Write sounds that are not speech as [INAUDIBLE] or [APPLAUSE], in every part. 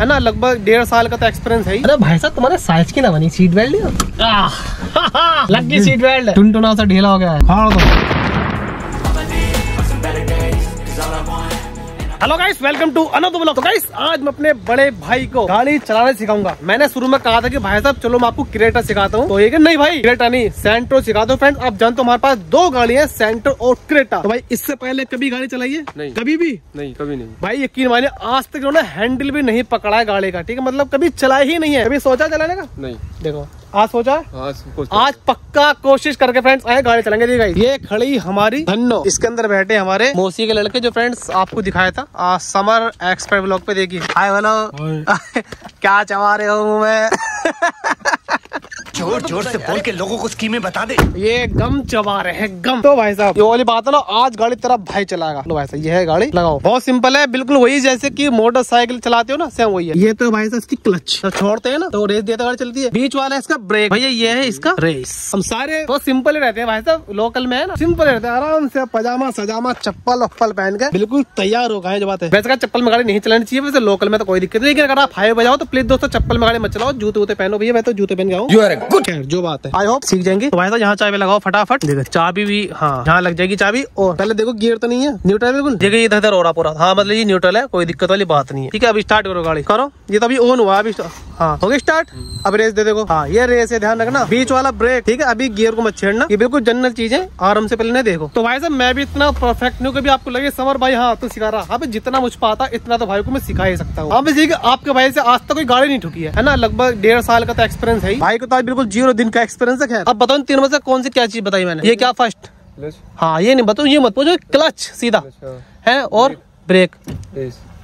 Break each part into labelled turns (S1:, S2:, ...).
S1: है ना लगभग डेढ़ साल का तो एक्सपीरियंस है
S2: अरे भाई साहब तुम्हारे साइज़ की ना बनी सीट बेल्ट [LAUGHS] लग गई सीट बेल्ट टुन टुना सा ढीला हो गया है।
S1: Hello guys welcome to another blog तो गाइस आज मैं अपने बड़े भाई को गाड़ी चलाना सिखाऊँगा। मैंने शुरू में कहा था कि भाई साहब चलो मैं आपको क्रेटा सिखाता हूँ। तो ये नहीं भाई क्रेटा नहीं सेंट्रो सिखा दो फ्रेंड आप जानते हो हमारे पास दो गाड़ी है सेंट्रो और क्रेटा तो भाई इससे पहले कभी गाड़ी चलाई है?
S3: नहीं।
S1: कभी भी?
S3: नहीं कभी नहीं।
S1: भाई यकीन मानिए आज तक उन्होंने हैंडल भी नहीं पकड़ा है गाड़ी का ठीक है? मतलब कभी चलाया ही नहीं है। कभी सोचा चलाने का?
S3: नहीं।
S1: देखो आज सोचा? है
S3: आज
S1: आज पक्का कोशिश करके फ्रेंड्स आए गाड़ी चलेंगे ये खड़ी हमारी धन्नो। इसके अंदर बैठे हमारे मौसी के लड़के जो फ्रेंड्स आपको दिखाया था। समर एक्सपर्ट ब्लॉग पे देखिए हाय हेलो [LAUGHS] क्या चबा रहे हो मैं में?
S4: ज़ोर ज़ोर से बोल के लोगों को स्कीमें बता दे।
S1: ये गम चबा रहे हैं गम। तो भाई साहब ये वाली बात है ना आज गाड़ी तेरा भाई चलाएगा। लो भाई साहब ये है गाड़ी लगाओ। बहुत सिंपल है बिल्कुल वही जैसे कि मोटरसाइकिल चलाते हो ना सेम वही है। ये तो भाई साहब इसकी क्लच। तो छोड़ते है ना तो रेस देते गाड़ी चलती है। बीच वाला है इसका ब्रेक भैया ये है इसका? रेस हम सारे बहुत सिंपल ही रहते हैं भाई साहब लोकल में है ना। सिंपल रहते हैं आराम से पजामा सजामा चप्पल वप्पल पहन के। बिल्कुल तैयार हो गए जो बात। है वैसे का चप्पल में गाड़ी नहीं चलानी चाहिए वैसे लोकल में तो कोई दिक्कत नहीं। लेकिन अगर आप हाईवे बजाओ तो प्लीज़ दोस्तों चप्पल में गाड़ी मत चलाओ जूते वूते पहनो। भैया मैं तो जूते पहन गया हूँ खैर जो बात है। आई होप सीख जाएँगे। तो भाई साहब यहाँ चाबी लगाओ फटाफट। देखो। चाबी भी हाँ यहाँ लग जाएगी चाबी और पहले देखो गियर तो नहीं है। न्यूट्रल बिल्कुल। देखिए ये इधर इधर हो रहा पूरा। हाँ मतलब ये न्यूट्रल है कोई दिक्कत वाली बात नहीं है। ठीक है अभी स्टार्ट करो गाड़ी। करो। ये तो अभी ओन हुआ अभी हाँ। हो गई स्टार्ट अब रेस दे देखो। हाँ ये रेस है ध्यान रखना। बीच वाला ब्रेक ठीक है? अभी गियर को मत छेड़ना। ये बिल्कुल जनरल चीज़ है आराम से पहले देखो। तो भाई साहब मैं भी इतना परफेक्ट नहीं कभी आपको लगे समर भाई हाँ तो सिखा रहा। हाँ जितना मुझ पाता इतना तो भाई को मैं सिखा ही सकता हूँ। हाँ भाई आपके भाई से आज तक कोई गाड़ी नहीं ठुकी है। है ना? लगभग डेढ़ साल का तो एक्सपीरियंस है भाई को तो आज बिल्कुल ज़ीरो दिन का एक्सपीरियंस है अब बताओ तीनों में से कौन सी क्या चीज़ बताई मैंने? ये क्या फ़र्स्ट हाँ ये नहीं बताओ ये मत पूछो। क्लच सीधा।
S3: अच्छा
S1: है। और brake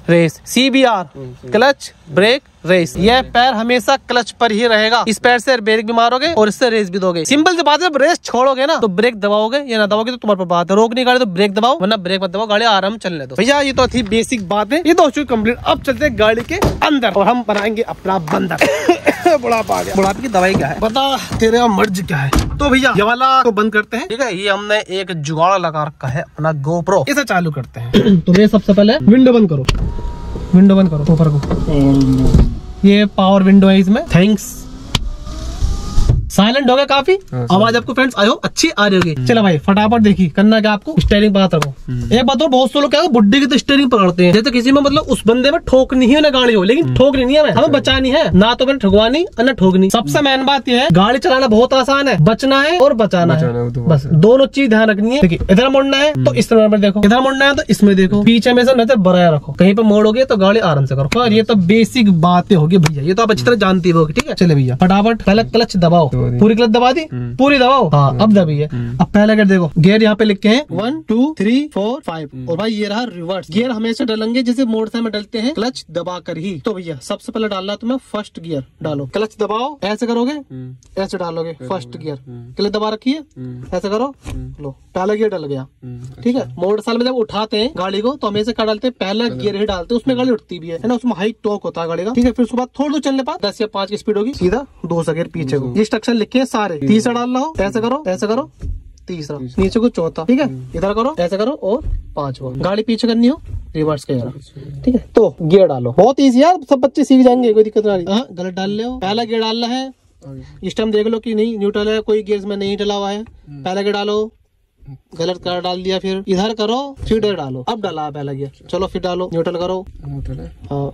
S3: race
S1: C B R clutch brake race यह पैर हमेशा क्लच पर ही रहेगा। इस पैर से ब्रेक भी मारोगे और इससे रेस भी दोगे। सिंपल से बात है रेस छोड़ोगे ना तो ब्रेक दबाओगे या ना दबाओगे तो तुम्हारे पर बात है। रोक नहीं गाड़ी तो ब्रेक दबाओ वरना ब्रेक मत दबाओ गाड़ी आराम चलने दो। भैया ये तो थी बेसिक बात। है ये तो हो चुकी कंप्लीट अब चलते गाड़ी के अंदर और हम बनाएँगे अपना बंदर। [LAUGHS] बुढ़ापा आ गया। बुढ़ापे की दवाई क्या है? बता तेरा मर्ज क्या है? तो भैया ये वाला को बंद करते हैं। ठीक है ये हमने एक जुगाड़ लगा रखा है अपना गोप्रो इसे चालू करते हैं। [CLEARS THROAT] तो ये सबसे पहले विंडो बंद करो। विंडो बंद करो। ऊपर को। ये पावर विंडो है इसमें। थैंक्स साइलेंट हो गया काफ़ी।
S3: हाँ,
S1: आवाज़ आपको फ्रेंड्स आयो अच्छी आ रही होगी। चलो भाई फटाफट देखी करना क्या आपको? स्टेयरिंग पकड़ रखो
S3: हम्म।
S1: एक बात और बहुत से लोग क्या बुड्ढे की तो स्टेयरिंग पकड़ते हैं। जैसे किसी में मतलब उस बंदे में ठोकनी है ना गाड़ी हो लेकिन
S3: हम्म।
S1: ठोकनी नहीं है हमें। हमें बचानी है। ना तो मैंने ठगवानी और ना ठोकनी। सबसे मेन बात यह है गाड़ी चलाना बहुत आसान है। बचना है और बचाना है।
S3: तो
S1: बस दोनों चीज़ ध्यान रखनी है। इधर मुड़ना है तो इस तरह पर देखो। इधर मुड़ना है तो इसमें देखो। पीछे में से नज़र बनाया रखो। कहीं पर मोड़ोगे तो गाड़ी आराम से करो। और ये तो बेसिक बातें होगी भैया। ये तो आप अच्छी तरह जानती होगी ठीक है? चले भैया फटाफट पहले क्लच दबाओ। पूरी क्लच दबा दी? पूरी दबाओ? हाँ। अब दबी है। अब पहले गेयर देखो गियर यहाँ पे लिखे हैं one two three four five और भाई ये रहा रिवर्स गियर हमेशा डलेंगे जैसे मोटर में डलते हैं क्लच दबा कर ही। तो भैया सबसे पहले डालना तुम्हें फ़र्स्ट गियर डालो। क्लच दबाओ ऐसे करोगे? ऐसे डालोगे फ़र्स्ट गियर क्लच दबा रखी है? ऐसे करो। लो पहला गियर डल गया। ठीक है? मोटरसाइकिल में जब उठाते हैं गाड़ी को तो हमेशा क्या डालते हैं? पहला गियर ही डालते हैं। उसमें गाड़ी उठती भी है। ना? उसमें हाई टॉक होता है गाड़ी का। ठीक है? फिर उसके बाद थोड़ा चलने पास दस या पाँच की स्पीड होगी। सीधा दो सौ गियर पीछे को। ये स्ट्रक्चर लिखे हैं सारे। तीसरा डाल रहा हो ऐसे करो ऐसे करो। तीसरा। नीचे को चौथा ठीक है? इधर करो ऐसे करो और पांचवा। गाड़ी पीछे करनी हो रिवर्स का ठीक है? तो गियर डालो। बहुत इजी यार सब बच्चे सीख जाएँगे कोई दिक्कत नहीं हाँ गलत डाल ले पहला गियर डालना है। इस टाइम देख लो कि नहीं न्यूट्रल है कोई गियर में नहीं डला हुआ है। पहला गियर डालो। गलत कर डाल दिया फिर। इधर करो फिर डालो। अब डाला पहला गियर चलो फिर डालो। न्यूट्रल करो।
S3: न्यूट्रल है।
S1: हाँ।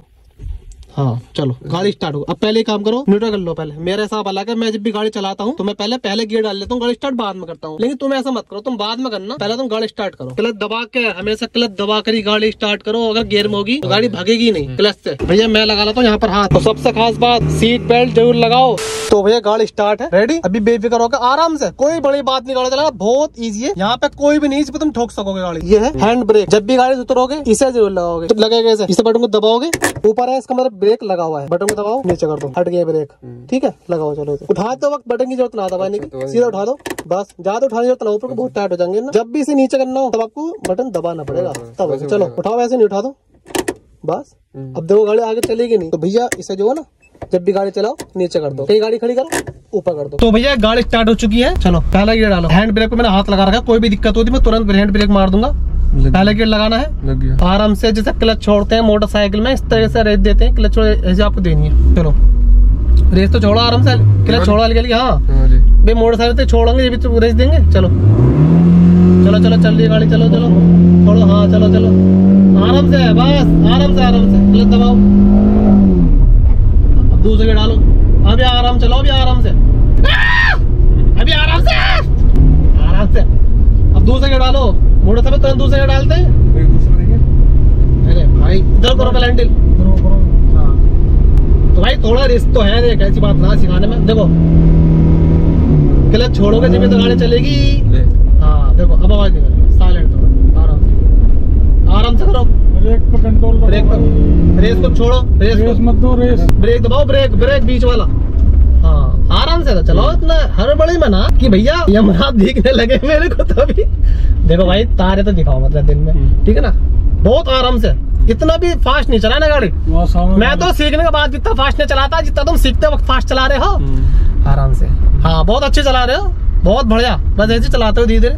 S1: हाँ चलो, गाड़ी स्टार्ट हो अब पहले काम करो न्यूट्रल कर लो पहले। मेरा हिसाब अलग है मैं जब भी गाड़ी चलाता हूँ तो मैं पहले पहले गियर डाल लेता हूँ, गाड़ी स्टार्ट बाद में करता हूँ। लेकिन तुम ऐसा मत करो, तुम बाद में करना, पहले तुम गाड़ी स्टार्ट करो। क्लच दबा के, हमेशा क्लच दबा कर ही गाड़ी स्टार्ट करो, अगर गियर में होगी तो गाड़ी भगेगी नहीं क्लच से। भैया, मैं लगा लेता हूँ यहाँ पर हाथ। तो सबसे खास बात सीट बेल्ट ज़रूर लगाओ। तो भैया, गाड़ी स्टार्ट है। रेडी अभी बेफिक्र होकर आराम से, कोई बड़ी बात नहीं, गाड़ी चलाना बहुत ईजी है। यहाँ पे कोई भी नहीं, इस पे तुम ठोक सकोगे गाड़ी। ये हैंड ब्रेक जब भी गाड़ी उतरोगे, इसे ज़रूर लगाओगे। तो लगेगा इसे बटन को दबाओगे। ऊपर है, इसका मतलब ब्रेक लगा हुआ है। बटन को दबाओ नीचे कर दो। हट गया ब्रेक। ठीक है? लगाओ चलो। उठा दो वक्त बटन की ज़रूरत ना दबाने की। सीधा उठा दो। बस ज़्यादा उठाने की ज़रूरत ना ऊपर को बहुत टाइट हो जाएँगे ना। जब भी इसे नीचे करना हो तब आपको बटन दबाना पड़ेगा। तब चलो उठाओ ऐसे नहीं उठा दो। बस। अब देखो गाड़ी आगे चलेगी नहीं। तो भैया इसे जो है ना जब भी गाड़ी चलाओ नीचे कर दो। कहीं गाड़ी खड़ी करो ऊपर कर दो। तो भैया गाड़ी स्टार्ट हो चुकी है। चलो पहला गियर डालो। हैंड ब्रेक पे मैंने हाथ लगा रखा है। कोई भी दिक्कत होती मैं तुरंत हैंड ब्रेक मार दूँगा। पहले गेट लगाना है।
S2: लग गया।
S1: आराम से जैसे क्लच छोड़ते हैं मोटरसाइकिल में इस तरह से रेस देते हैं क्लच ऐसे आपको देनी है। चलो। रेस तो छोड़ो आराम से। क्लच छोड़ो हल्की हल्की हाँ।
S2: हाँ
S1: भाई मोटरसाइकिल तो छोड़ोगे ये भी तो रेस देंगे। चलो। चलो चलो चल रही गाड़ी चलो चलो। छोड़ो हाँ चलो चलो। आराम से बस आराम से आराम से। क्लच दबाओ। अब दूसरे के डालो। अभी आराम चलो अभी आराम से। अभी आराम से। आराम से। अब दूसरे के डालो। मोटरसाइकिल तुरंत दूसरे डालते हैं? अरे भाई इधर करो पहले हैंडल हाँ। तो भाई थोड़ा रिस्क तो है देख ऐसी बात ना सिखाने में। देखो क्लच छोड़ोगे जब तो गाड़ी चलेगी। हाँ देखो अब आवाज़ करेगी साइलेंट थोड़ा आराम से। आराम से करो।
S3: ब्रेक पे कंट्रोल
S1: ब्रेक पर रेस को छोड़ो। रेस
S3: रेस मत दो रेस
S1: ब्रेक दबाओ ब्रेक ब्रेक बीच वाला। हाँ आराम से चलाओ इतना हड़बड़ी में ना कि भैया यमराज दिखने लगे मेरे को तो अभी देखो भाई तारे तो दिखाओ मतलब दिन में।
S2: हम्म।
S1: ठीक है ना? बहुत आराम से। इतना भी फास्ट नहीं चलाना गाड़ी। मैं तो सीखने के बाद जितना फास्ट नहीं चलाता जितना तुम सीखते वक्त फास्ट चला रहे हो
S2: हम्म,
S1: आराम से। हाँ बहुत अच्छे चला रहे हो। बहुत बढ़िया। बस ऐसे चलाते हो धीरे धीरे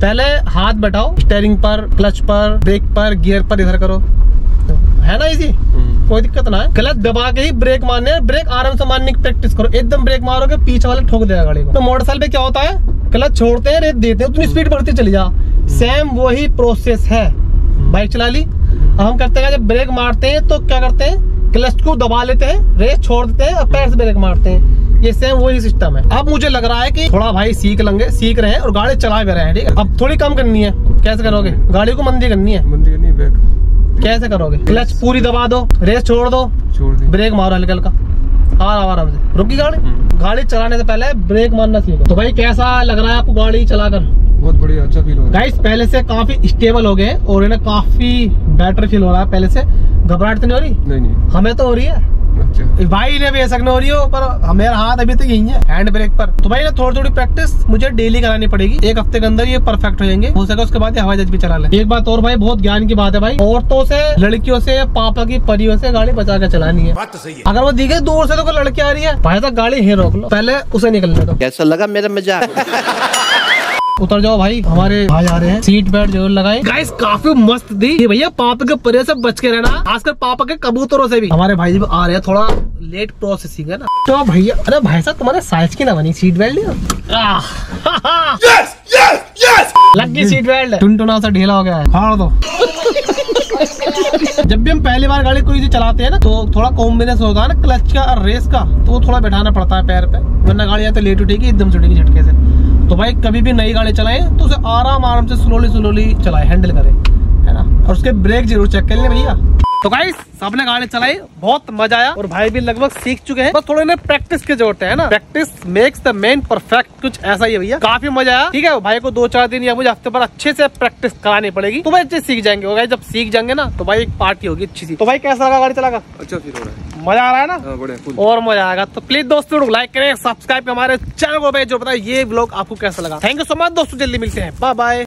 S1: पहले हाथ बैठाओ स्टेयरिंग पर क्लच पर ब्रेक पर गियर पर इधर करो। है ना इजी
S2: हम्म,
S1: कोई दिक्कत ना है। क्लच दबा के ही ब्रेक मारने ब्रेक आराम से मारने की प्रैक्टिस करो। एकदम ब्रेक मारोगे, पीछे वाले ठोक देगा गाड़ी को। तो मोटरसाइकिल पे क्या होता है? क्लच छोड़ते हैं, रेत देते हैं। उतनी स्पीड बढ़ती चली जा। सेम वही प्रोसेस है। बाइक चला ली। हम करते हैं, जब ब्रेक मारते हैं तो क्या करते हैं? क्लच को दबा लेते हैं रेस छोड़ देते हैं और पैर से ब्रेक मारते हैं। ये सेम वही सिस्टम है। अब मुझे लग रहा है कि थोड़ा भाई सीख लेंगे, सीख रहे हैं और गाड़ी चला भी रहे हैं, ठीक है? अब थोड़ी कम करनी है। कैसे करोगे? गाड़ी को मंदी करनी है। कैसे करोगे? क्लच पूरी दबा दो रेस छोड़ दो।
S2: छोड़ दी।
S1: ब्रेक मारो हल्का हल्का। आराम आराम से रुकी गाड़ी?
S2: हम्म।
S1: गाड़ी चलाने से पहले ब्रेक मारना सीखो तो भाई कैसा लग रहा है आपको गाड़ी चलाकर?
S2: बहुत बढ़िया अच्छा फील हो रहा
S1: गाइस पहले से काफ़ी स्टेबल हो गए और इन्हें काफ़ी बेटर फील हो रहा है। पहले से घबराहट तो नहीं हो रही?
S2: नहीं नहीं।
S1: हमें तो हो रही है।
S2: अच्छा
S1: भाई ने भी ऐसा हो रही हो पर मेरा हाथ अभी तक यही है हैंड ब्रेक पर। तो भाई ना थोड़ी थोड़ी प्रैक्टिस मुझे डेली करानी पड़ेगी। एक हफ़्ते के अंदर ये परफेक्ट हो जाएँगे। हो सके उसके बाद ये हवाई जहाज़ भी चला ले। एक बात और भाई बहुत ज्ञान की बात है भाई। औरतों से लड़कियों से पापा की परियों से गाड़ी बचा के चलानी है।
S4: बात तो सही है।
S1: अगर वो दिखे दूर से तो कोई लड़की आ रही है। भाई तक गाड़ी ही रोक लो। पहले उसे निकलने दो।
S5: कैसा लगा मेरा मज़ाक? [LAUGHS]
S1: उतर जाओ भाई हमारे भाई आ रहे हैं। सीट बेल्ट ज़रूर लगाए। गाइस काफ़ी मस्त दी। ये भैया पापा के परे से बच के रहना खासकर पापा के कबूतरों से भी। हमारे भाई जी भी आ रहे हैं थोड़ा लेट प्रोसेसिंग है ना। तो भैया अरे भाई साहब तुम्हारे साइज़ की ना बनी सीट बेल्ट लग गई सीट बेल्ट टुनटुना सा ढीला हो गया है। फाड़ दो [LAUGHS] जब भी हम पहली बार गाड़ी कोई से चलाते हैं ना तो थोड़ा कॉम्बिनेशन होता है ना क्लच का और रेस का तो वो थोड़ा बैठाना पड़ता है पैर पे, वरना गाड़ी या तो लेट उठेगी, एकदम से उठेगी झटके से। तो भाई, कभी भी नई गाड़ी चलाएँ तो उसे आराम आराम से स्लोली स्लोली चलाए हैंडल करें, है ना? और उसके ब्रेक ज़रूर चेक कर लें भैया। तो गाइस सबने गाड़ी चलाई बहुत मज़ा आया और भाई भी लगभग सीख चुके हैं। बस थोड़े ने प्रैक्टिस की ज़रूरत है ना? Practice makes the man perfect कुछ ऐसा ही भैया। काफ़ी मज़ा आया। ठीक है भाई को दो चार दिन या मुझे हफ़्ते पर अच्छे से प्रैक्टिस करानी पड़ेगी। तो भाई अच्छे सीख जाएँगे और जब सीख जाएँगे ना तो भाई एक पार्टी होगी अच्छी सी। तो भाई कैसा लगा गाड़ी चलाकर?
S2: अच्छा फील हो रहा है।
S1: मज़ा आ रहा है ना?
S2: हाँ
S1: और मज़ा आएगा। तो प्लीज़ दोस्तों लाइक करें सब्सक्राइब करें हमारे चैनल को भाई जो बताए ये ब्लॉग आपको कैसा लगा। थैंक यू सो मच दोस्तों जल्दी मिलते हैं। Bye bye